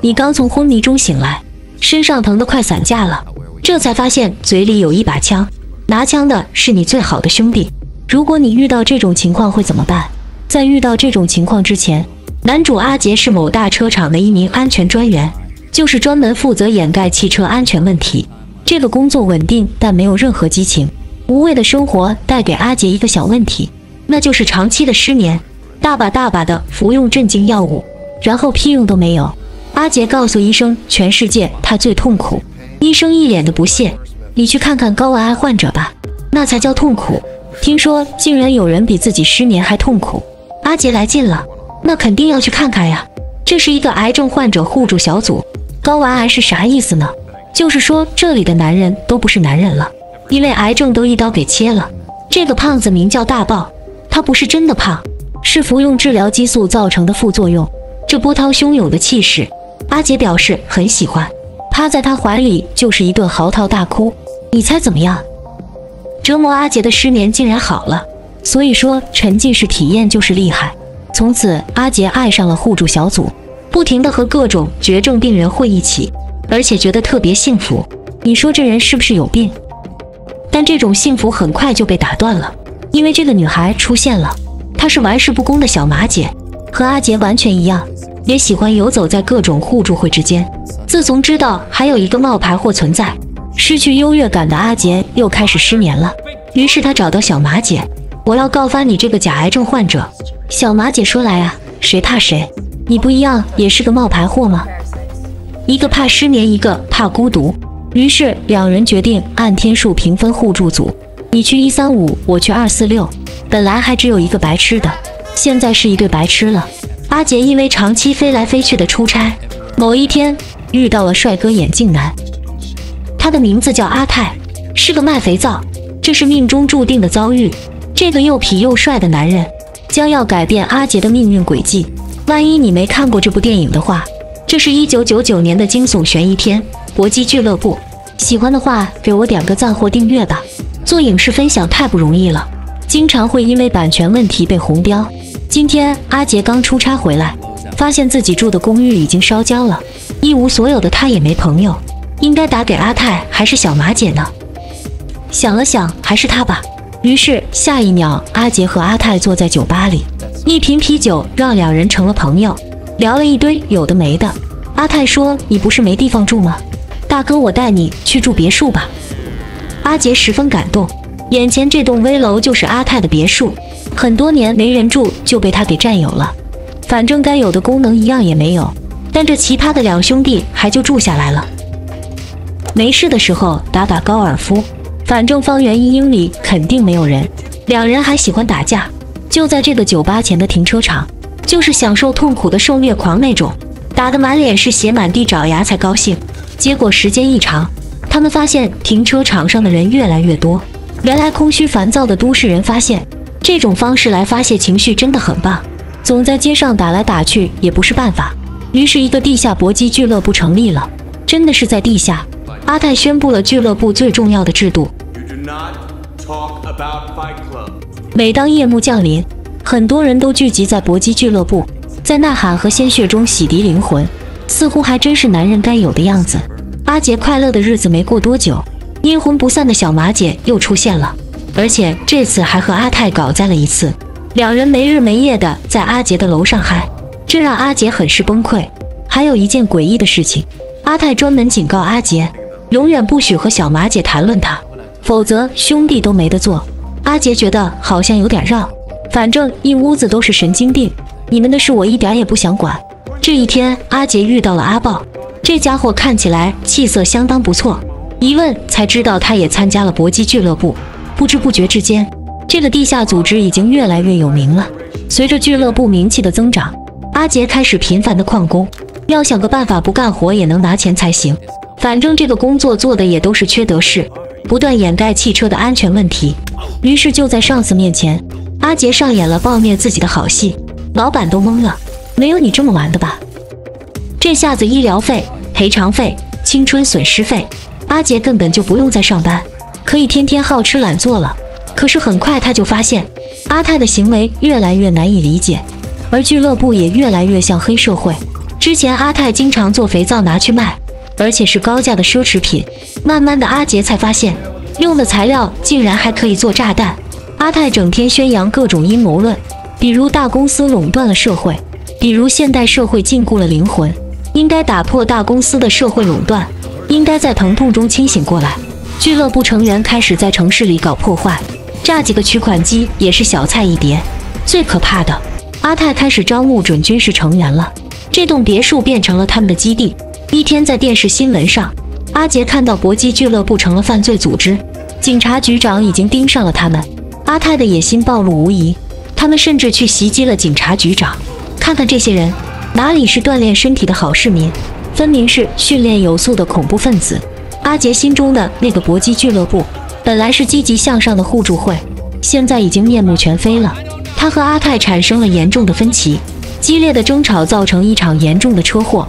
你刚从昏迷中醒来，身上疼得快散架了，这才发现嘴里有一把枪，拿枪的是你最好的兄弟。如果你遇到这种情况会怎么办？在遇到这种情况之前，男主阿杰是某大车厂的一名安全专员，就是专门负责掩盖汽车安全问题。这个工作稳定，但没有任何激情。无味的生活带给阿杰一个小问题，那就是长期的失眠，大把大把的服用镇静药物，然后屁用都没有。阿杰告诉医生，全世界他最痛苦。医生一脸的不屑：“你去看看高危癌患者吧，那才叫痛苦。听说竟然有人比自己失眠还痛苦。”阿杰来劲了，那肯定要去看看呀。这是一个癌症患者互助小组。高危癌是啥意思呢？就是说这里的男人都不是男人了。因为癌症都一刀给切了。这个胖子名叫大豹，他不是真的胖，是服用治疗激素造成的副作用。这波涛汹涌的气势，阿杰表示很喜欢，趴在他怀里就是一顿嚎啕大哭。你猜怎么样？折磨阿杰的失眠竟然好了。所以说沉浸式体验就是厉害。从此阿杰爱上了互助小组，不停的和各种绝症病人混一起，而且觉得特别幸福。你说这人是不是有病？但这种幸福很快就被打断了，因为这个女孩出现了。她是玩世不恭的小马姐，和阿杰完全一样，也喜欢游走在各种互助会之间。自从知道还有一个冒牌货存在，失去优越感的阿杰又开始失眠了。于是他找到小马姐：“我要告发你这个假癌症患者。”小马姐说：“来啊，谁怕谁？你不一样，也是个冒牌货吗？一个怕失眠，一个怕孤独。”于是两人决定按天数平分互助组，你去一三五，我去二四六。本来还只有一个白痴的，现在是一对白痴了。阿杰因为长期飞来飞去的出差，某一天遇到了帅哥眼镜男，他的名字叫阿泰，是个卖肥皂。这是命中注定的遭遇，这个又痞又帅的男人将要改变阿杰的命运轨迹。万一你没看过这部电影的话，这是一九九九年的惊悚悬疑片。搏击俱乐部，喜欢的话给我点个赞或订阅吧。做影视分享太不容易了，经常会因为版权问题被红标。今天阿杰刚出差回来，发现自己住的公寓已经烧焦了，一无所有的他也没朋友，应该打给阿泰还是小马姐呢？想了想，还是他吧。于是下一秒，阿杰和阿泰坐在酒吧里，一瓶啤酒让两人成了朋友，聊了一堆有的没的。阿泰说：“你不是没地方住吗？”大哥，我带你去住别墅吧。阿杰十分感动，眼前这栋危楼就是阿泰的别墅，很多年没人住就被他给占有了。反正该有的功能一样也没有，但这奇葩的两兄弟还就住下来了。没事的时候打打高尔夫，反正方圆一英里肯定没有人。两人还喜欢打架，就在这个酒吧前的停车场，就是享受痛苦的受虐狂那种，打得满脸是血，满地找牙才高兴。结果时间一长，他们发现停车场上的人越来越多。原来空虚烦躁的都市人发现这种方式来发泄情绪真的很棒。总在街上打来打去也不是办法，于是一个地下搏击俱乐部成立了。真的是在地下。阿泰宣布了俱乐部最重要的制度：每当夜幕降临，很多人都聚集在搏击俱乐部，在呐喊和鲜血中洗涤灵魂。似乎还真是男人该有的样子。阿杰快乐的日子没过多久，阴魂不散的小马姐又出现了，而且这次还和阿泰搞在了一次。两人没日没夜的在阿杰的楼上嗨，这让阿杰很是崩溃。还有一件诡异的事情，阿泰专门警告阿杰，永远不许和小马姐谈论他，否则兄弟都没得做。阿杰觉得好像有点绕，反正一屋子都是神经病，你们的事我一点也不想管。这一天，阿杰遇到了阿豹，这家伙看起来气色相当不错，一问才知道他也参加了搏击俱乐部。不知不觉之间，这个地下组织已经越来越有名了。随着俱乐部名气的增长，阿杰开始频繁的旷工，要想个办法不干活也能拿钱才行。反正这个工作做的也都是缺德事，不断掩盖汽车的安全问题。于是就在上司面前，阿杰上演了暴虐自己的好戏，老板都懵了。没有你这么玩的吧？这下子医疗费、赔偿费、青春损失费，阿杰根本就不用再上班，可以天天好吃懒做了。可是很快他就发现，阿泰的行为越来越难以理解，而俱乐部也越来越像黑社会。之前阿泰经常做肥皂拿去卖，而且是高价的奢侈品。慢慢的，阿杰才发现，用的材料竟然还可以做炸弹。阿泰整天宣扬各种阴谋论，比如大公司垄断了社会，比如现代社会禁锢了灵魂，应该打破大公司的社会垄断，应该在疼痛中清醒过来。俱乐部成员开始在城市里搞破坏，炸几个取款机也是小菜一碟。最可怕的，阿泰开始招募准军事成员了。这栋别墅变成了他们的基地。一天在电视新闻上，阿杰看到搏击俱乐部成了犯罪组织，警察局长已经盯上了他们。阿泰的野心暴露无遗，他们甚至去袭击了警察局长。看看这些人，哪里是锻炼身体的好市民，分明是训练有素的恐怖分子。阿杰心中的那个搏击俱乐部，本来是积极向上的互助会，现在已经面目全非了。他和阿泰产生了严重的分歧，激烈的争吵造成一场严重的车祸。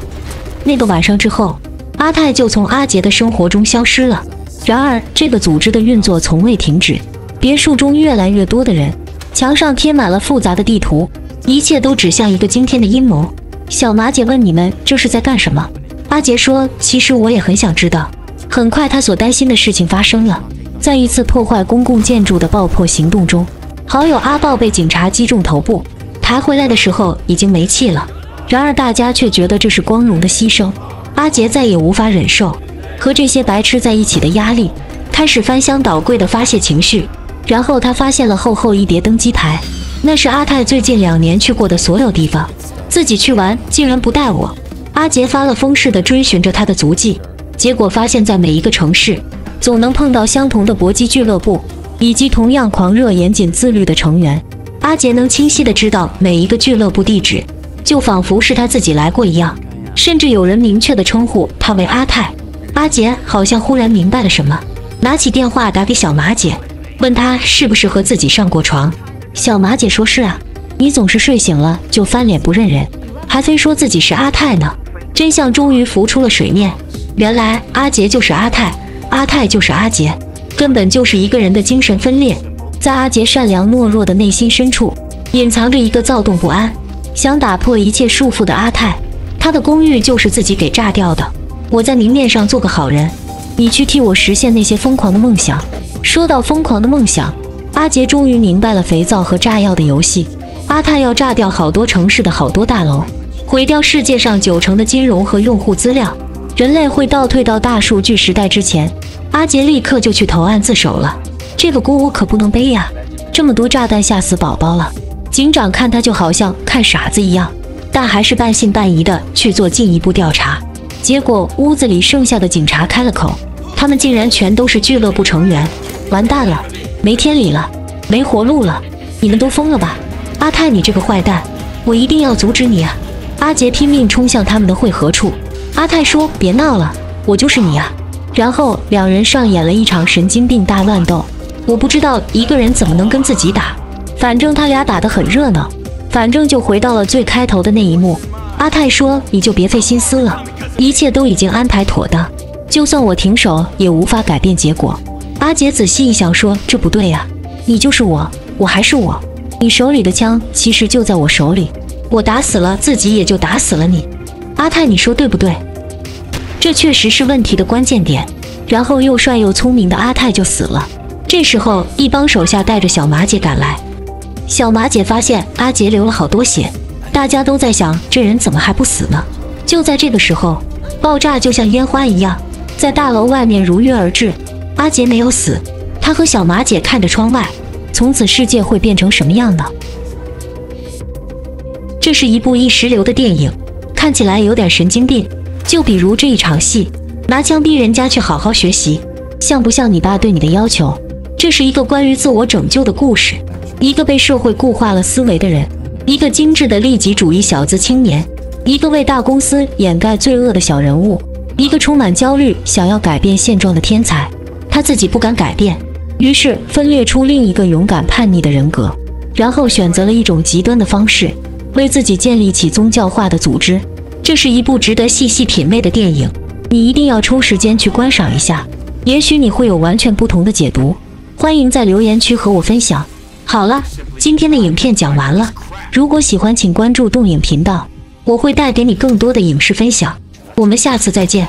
那个晚上之后，阿泰就从阿杰的生活中消失了。然而，这个组织的运作从未停止。别墅中越来越多的人，墙上贴满了复杂的地图，一切都指向一个惊天的阴谋。小马姐问：“你们这是在干什么？”阿杰说：“其实我也很想知道。”很快，他所担心的事情发生了。在一次破坏公共建筑的爆破行动中，好友阿豹被警察击中头部，抬回来的时候已经没气了。然而大家却觉得这是光荣的牺牲。阿杰再也无法忍受和这些白痴在一起的压力，开始翻箱倒柜的发泄情绪。然后他发现了厚厚一叠登机牌，那是阿泰最近两年去过的所有地方，自己去玩竟然不带我。阿杰发了疯似的追寻着他的足迹。结果发现，在每一个城市，总能碰到相同的搏击俱乐部，以及同样狂热、严谨、自律的成员。阿杰能清晰地知道每一个俱乐部地址，就仿佛是他自己来过一样。甚至有人明确地称呼他为阿泰。阿杰好像忽然明白了什么，拿起电话打给小马姐，问他是不是和自己上过床。小马姐说是啊，你总是睡醒了就翻脸不认人，还非说自己是阿泰呢。真相终于浮出了水面。原来阿杰就是阿泰，阿泰就是阿杰，根本就是一个人的精神分裂。在阿杰善良懦弱的内心深处，隐藏着一个躁动不安、想打破一切束缚的阿泰。他的公寓就是自己给炸掉的。我在明面上做个好人，你去替我实现那些疯狂的梦想。说到疯狂的梦想，阿杰终于明白了肥皂和炸药的游戏。阿泰要炸掉好多城市的好多大楼，毁掉世界上九成的金融和用户资料。人类会倒退到大数据时代之前，阿杰立刻就去投案自首了。这个锅我可不能背呀！这么多炸弹吓死宝宝了。警长看他就好像看傻子一样，但还是半信半疑的去做进一步调查。结果屋子里剩下的警察开了口，他们竟然全都是俱乐部成员。完蛋了，没天理了，没活路了！你们都疯了吧？阿泰，你这个坏蛋，我一定要阻止你啊！阿杰拼命冲向他们的汇合处。阿泰说：“别闹了，我就是你啊！”然后两人上演了一场神经病大乱斗。我不知道一个人怎么能跟自己打，反正他俩打得很热闹。反正就回到了最开头的那一幕。阿泰说：“你就别费心思了，一切都已经安排妥当，就算我停手也无法改变结果。”阿杰仔细一想说：“这不对呀，你就是我，我还是我。你手里的枪其实就在我手里，我打死了自己，也就打死了你。”阿泰，你说对不对？这确实是问题的关键点。然后又帅又聪明的阿泰就死了。这时候，一帮手下带着小马姐赶来。小马姐发现阿杰流了好多血，大家都在想这人怎么还不死呢？就在这个时候，爆炸就像烟花一样在大楼外面如约而至。阿杰没有死，他和小马姐看着窗外，从此世界会变成什么样呢？这是一部意识流的电影。看起来有点神经病，就比如这一场戏，拿枪逼人家去好好学习，像不像你爸对你的要求？这是一个关于自我拯救的故事，一个被社会固化了思维的人，一个精致的利己主义小资青年，一个为大公司掩盖罪恶的小人物，一个充满焦虑想要改变现状的天才，他自己不敢改变，于是分裂出另一个勇敢叛逆的人格，然后选择了一种极端的方式。为自己建立起宗教化的组织，这是一部值得细细品味的电影，你一定要抽时间去观赏一下，也许你会有完全不同的解读。欢迎在留言区和我分享。好了，今天的影片讲完了，如果喜欢，请关注动影频道。我会带给你更多的影视分享。我们下次再见。